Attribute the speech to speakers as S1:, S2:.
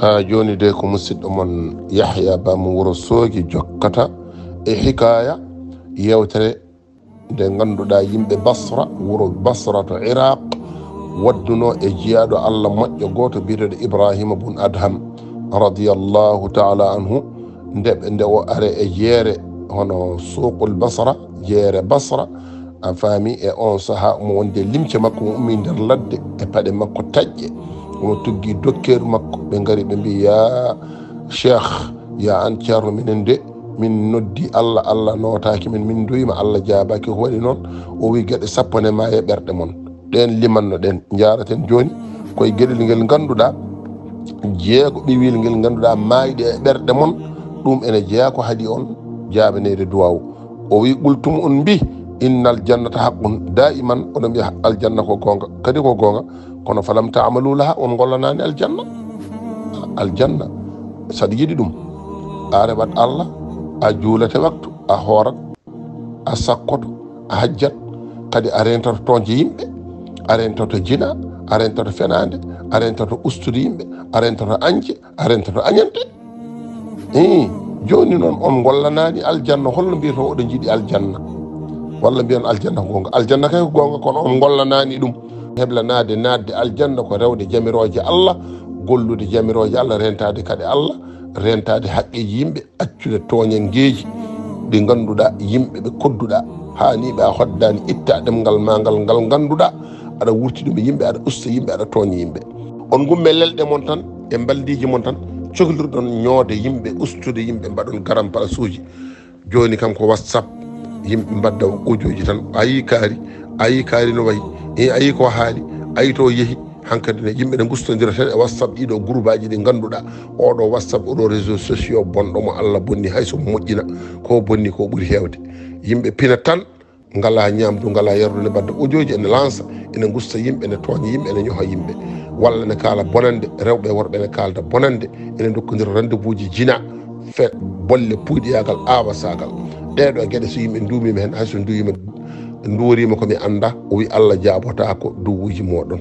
S1: ha joni de ko musidɗo moon yahya bamo wuro soogi jokkata e hikaya yewtere nde ganduɗa yimɓe basra wuro basra to iraq wadduno e jiyaɗo allah moƴƴo goto biyeteɗo ibrahima bun adham radiallahu taala anhu ndeɓe nde o are e jeere hono suqul basra jeere basra. A faami e on saaha omo wonde limce makko mo ummi nder ladde e paɗe makko taƴƴe. omo tuggi dokkeru makko. Ɓe gari ɓe mbi ya cheikh ya an ceerno minen de min noddi allah allah notaki min min duyima allah jabaki ko waɗi noon. O wi gueɗe sappo ne ma e, e ɓerɗe moon ɗen limanno ɗen jaraten joni koye gueɗel ngel ganduɗa jeego ɓiwil ngel ganduɗa mayiɗe e ɓerɗe moon ɗum ene jeeya ko haaɗi on jaabanede duwaw o wi ɓultum on mbi innal jannata haqqun daiman oɗon mbiya aljanna ko gonga. Kadi ko gonga kono falam tamalulaha on gollanani aljanna. Aljanna. Saɗa yiɗi ɗum. A reɓat allah a juulate waktu a hoorat a sakkoto a hajjat. Kadi a rentoto toñje yimɓe a rentoto jina a rentoto fenade a rentoto ustude yimɓe a rentoto añje a rentoto añante. I joni noon on gollanani aljanna holno mbiyata oɗo jiiɗi aljanna. walla mbiyan aljanna ko gonga aljanna kay ko gonga kono on gollanani ɗum heblanade nadde aljanna ko rewde jamiroje allah gollude jamiroje allah rentade kadi allah rentade haqqeji yimɓe accude toñen gueeji ɗi ganduɗa yimɓe ɓe kodduɗa haniɓe a hoddani itta ɗemgal ma ngal ngal ganduɗa aɗa wurti ɗum e yimɓe aɗa usta yimɓe aɗa tooña yimɓe. On gumme lelɗe mon tan e baldiji mon tan cohlirɗon ñoode yimɓe ustude yimɓe mbaɗon garam palace uji joni kam ko whatsapp yimɓe mbadda gojoji tan. Ayi kaari ayi kaari no wayi. E ayi ko haali. Ayi to yeehi hankkadi ne yimɓe ne gustodira tan e whatsapp ɗiɗo groupe aji ɗi ganduɗa oɗo whatsapp oɗo réseau sociaux. Bonɗo mo allah bonni haysomo moƴƴina. Ko bonni ko ɓuuri hewde yimɓe pina tan ngala ñamdu ngala yerdu ne badda ojoji ene lansa ene gusta yimɓe ene tooña yimɓe ene ñoha yimɓe. Walla ne kaala bonande rewɓe e worɓe ne kalda bonande ene dokkodira rendez vous ji jina. Fe bolle puyɗoyagal aawasagal ɗeɗo e gueɗe so yimɓe duumima hen hayso duwima duworima komi anda o wi allah jaabota ko duwuji moɗon